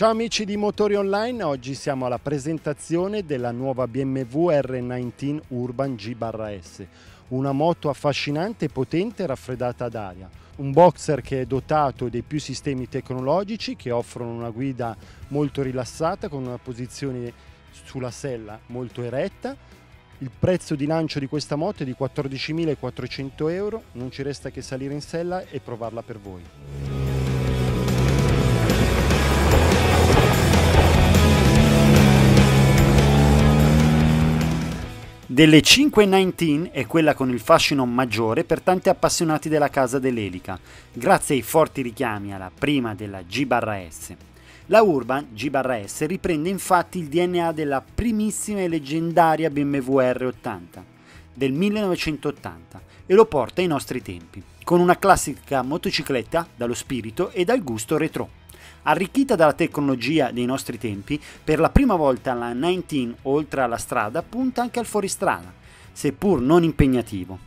Ciao amici di Motori Online, oggi siamo alla presentazione della nuova BMW R19 Urban G-S, una moto affascinante e potente raffreddata ad aria. Un boxer che è dotato dei più sistemi tecnologici che offrono una guida molto rilassata con una posizione sulla sella molto eretta. Il prezzo di lancio di questa moto è di 14.400 euro, non ci resta che salire in sella e provarla per voi. Delle 519 è quella con il fascino maggiore per tanti appassionati della casa dell'elica, grazie ai forti richiami alla prima della G-S. La Urban G-S riprende infatti il DNA della primissima e leggendaria BMW R80 del 1980 e lo porta ai nostri tempi, con una classica motocicletta dallo spirito e dal gusto retro. Arricchita dalla tecnologia dei nostri tempi, per la prima volta la 19 oltre alla strada punta anche al fuoristrada, seppur non impegnativo.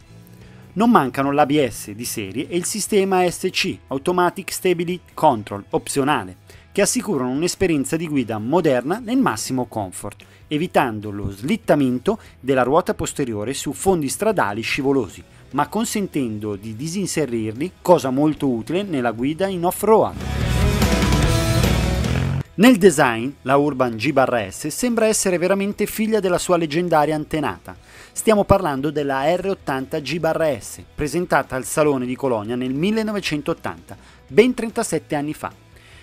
Non mancano l'ABS di serie e il sistema SC, Automatic Stability Control, opzionale, che assicurano un'esperienza di guida moderna nel massimo comfort, evitando lo slittamento della ruota posteriore su fondi stradali scivolosi, ma consentendo di disinserirli, cosa molto utile nella guida in off-road. Nel design, la Urban G-S sembra essere veramente figlia della sua leggendaria antenata. Stiamo parlando della R80 G-S, presentata al Salone di Colonia nel 1980, ben 37 anni fa.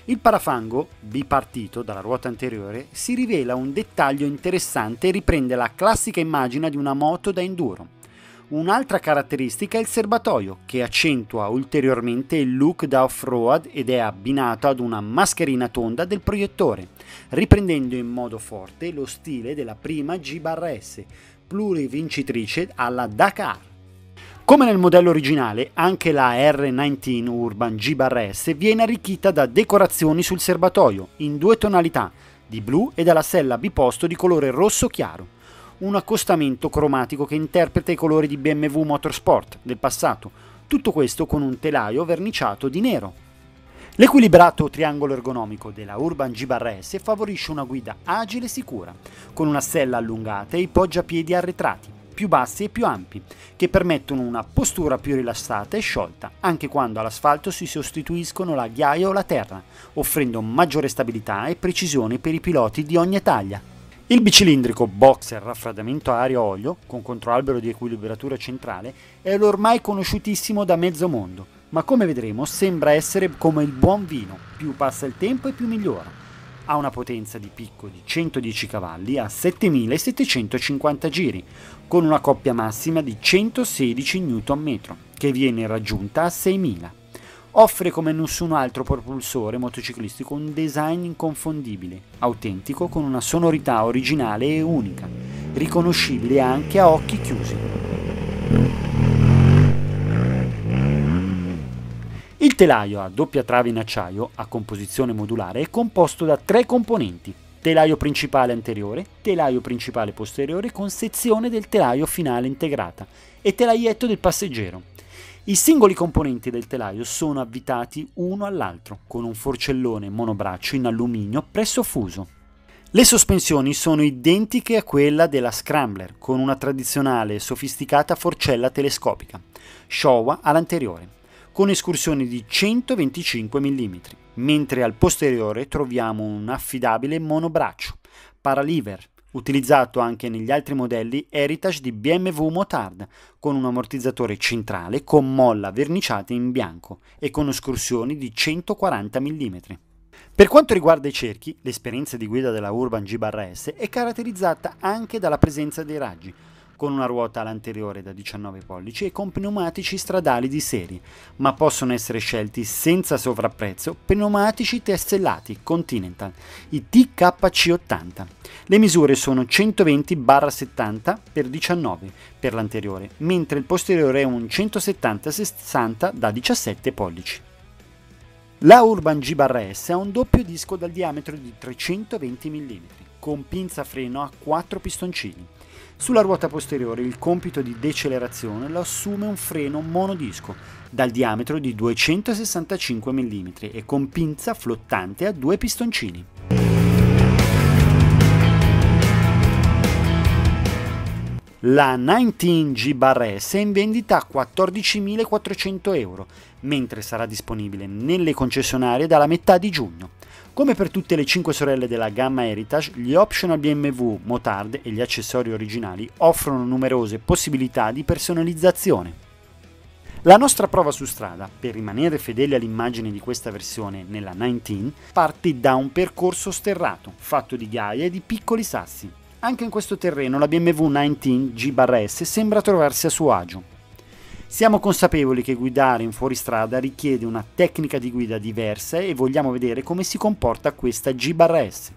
Il parafango, bipartito dalla ruota anteriore, si rivela un dettaglio interessante e riprende la classica immagine di una moto da enduro. Un'altra caratteristica è il serbatoio, che accentua ulteriormente il look da off-road ed è abbinato ad una mascherina tonda del proiettore, riprendendo in modo forte lo stile della prima G-S, plurivincitrice alla Dakar. Come nel modello originale, anche la R19 Urban G-S viene arricchita da decorazioni sul serbatoio, in due tonalità, di blu e dalla sella biposto di colore rosso chiaro un accostamento cromatico che interpreta i colori di BMW Motorsport del passato, tutto questo con un telaio verniciato di nero. L'equilibrato triangolo ergonomico della Urban G-S favorisce una guida agile e sicura, con una sella allungata e i poggiapiedi arretrati, più bassi e più ampi, che permettono una postura più rilassata e sciolta, anche quando all'asfalto si sostituiscono la ghiaia o la terra, offrendo maggiore stabilità e precisione per i piloti di ogni taglia. Il bicilindrico boxer raffreddamento aria-olio, con controalbero di equilibratura centrale, è l'ormai conosciutissimo da mezzo mondo, ma come vedremo sembra essere come il buon vino, più passa il tempo e più migliora. Ha una potenza di picco di 110 cavalli a 7750 giri, con una coppia massima di 116 Nm, che viene raggiunta a 6000 offre come nessun altro propulsore motociclistico un design inconfondibile, autentico con una sonorità originale e unica, riconoscibile anche a occhi chiusi. Il telaio a doppia trave in acciaio a composizione modulare è composto da tre componenti, telaio principale anteriore, telaio principale posteriore con sezione del telaio finale integrata e telaietto del passeggero. I singoli componenti del telaio sono avvitati uno all'altro con un forcellone monobraccio in alluminio presso fuso. Le sospensioni sono identiche a quella della Scrambler con una tradizionale e sofisticata forcella telescopica, Showa all'anteriore, con escursioni di 125 mm, mentre al posteriore troviamo un affidabile monobraccio, paraliver, utilizzato anche negli altri modelli Heritage di BMW Motard, con un ammortizzatore centrale con molla verniciata in bianco e con escursioni di 140 mm. Per quanto riguarda i cerchi, l'esperienza di guida della Urban G-S è caratterizzata anche dalla presenza dei raggi, con una ruota all'anteriore da 19 pollici e con pneumatici stradali di serie, ma possono essere scelti senza sovrapprezzo pneumatici testellati Continental, i TKC80. Le misure sono 120-70 x 19 per l'anteriore, mentre il posteriore è un 170-60 da 17 pollici. La Urban G-S ha un doppio disco dal diametro di 320 mm, con pinza freno a 4 pistoncini Sulla ruota posteriore il compito di decelerazione lo assume un freno monodisco dal diametro di 265 mm e con pinza flottante a due pistoncini. La 19G-S è in vendita a 14.400 euro, mentre sarà disponibile nelle concessionarie dalla metà di giugno. Come per tutte le 5 sorelle della gamma Heritage, gli optional BMW, motard e gli accessori originali offrono numerose possibilità di personalizzazione. La nostra prova su strada, per rimanere fedeli all'immagine di questa versione nella 19, parte da un percorso sterrato, fatto di ghiaia e di piccoli sassi. Anche in questo terreno la BMW 19 G-S sembra trovarsi a suo agio. Siamo consapevoli che guidare in fuoristrada richiede una tecnica di guida diversa e vogliamo vedere come si comporta questa G-S.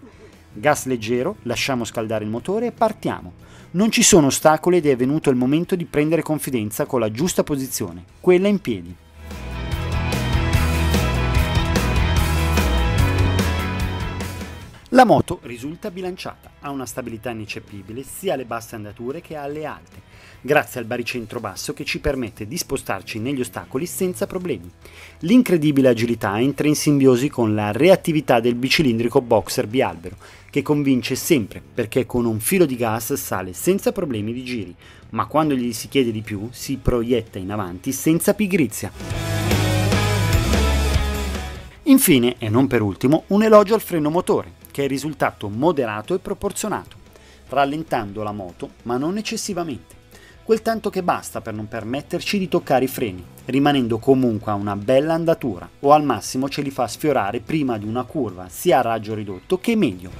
Gas leggero, lasciamo scaldare il motore e partiamo. Non ci sono ostacoli ed è venuto il momento di prendere confidenza con la giusta posizione, quella in piedi. La moto risulta bilanciata, ha una stabilità ineccepibile sia alle basse andature che alle alte, grazie al baricentro basso che ci permette di spostarci negli ostacoli senza problemi. L'incredibile agilità entra in simbiosi con la reattività del bicilindrico boxer bialbero, che convince sempre perché con un filo di gas sale senza problemi di giri, ma quando gli si chiede di più si proietta in avanti senza pigrizia. Infine, e non per ultimo, un elogio al freno motore che è risultato moderato e proporzionato, rallentando la moto ma non eccessivamente, quel tanto che basta per non permetterci di toccare i freni, rimanendo comunque a una bella andatura o al massimo ce li fa sfiorare prima di una curva sia a raggio ridotto che meglio.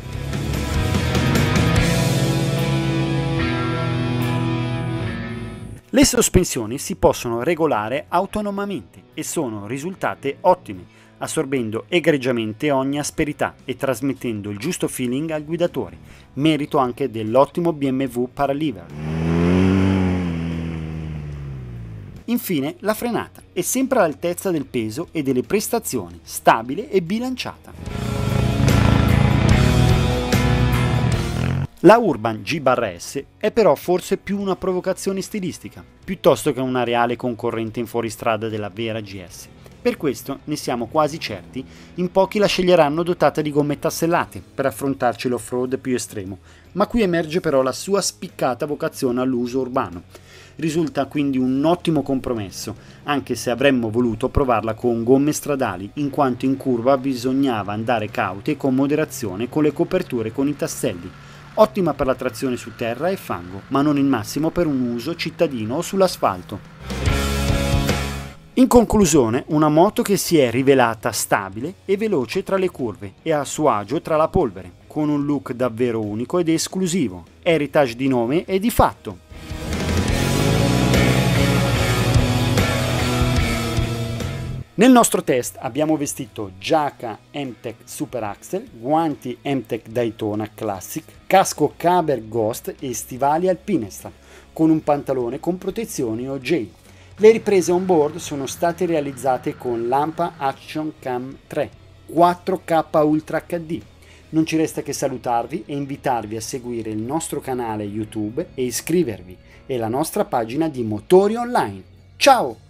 Le sospensioni si possono regolare autonomamente e sono risultate ottime assorbendo egregiamente ogni asperità e trasmettendo il giusto feeling al guidatore, merito anche dell'ottimo BMW Paraliver. Infine la frenata è sempre all'altezza del peso e delle prestazioni, stabile e bilanciata. La Urban G-S è però forse più una provocazione stilistica, piuttosto che una reale concorrente in fuoristrada della vera GS. Per questo, ne siamo quasi certi, in pochi la sceglieranno dotata di gomme tassellate per affrontarci l'off-road più estremo, ma qui emerge però la sua spiccata vocazione all'uso urbano. Risulta quindi un ottimo compromesso, anche se avremmo voluto provarla con gomme stradali, in quanto in curva bisognava andare cauti e con moderazione con le coperture con i tasselli. Ottima per la trazione su terra e fango, ma non il massimo per un uso cittadino o sull'asfalto. In conclusione, una moto che si è rivelata stabile e veloce tra le curve e a suo agio tra la polvere, con un look davvero unico ed esclusivo, heritage di nome e di fatto. Nel nostro test abbiamo vestito giacca MTech Super Axel, guanti MTech Daytona Classic, casco Caber Ghost e stivali Alpinestra, con un pantalone con protezioni OJ. Le riprese on board sono state realizzate con Lampa Action Cam 3 4K Ultra HD. Non ci resta che salutarvi e invitarvi a seguire il nostro canale YouTube e iscrivervi e la nostra pagina di Motori Online. Ciao!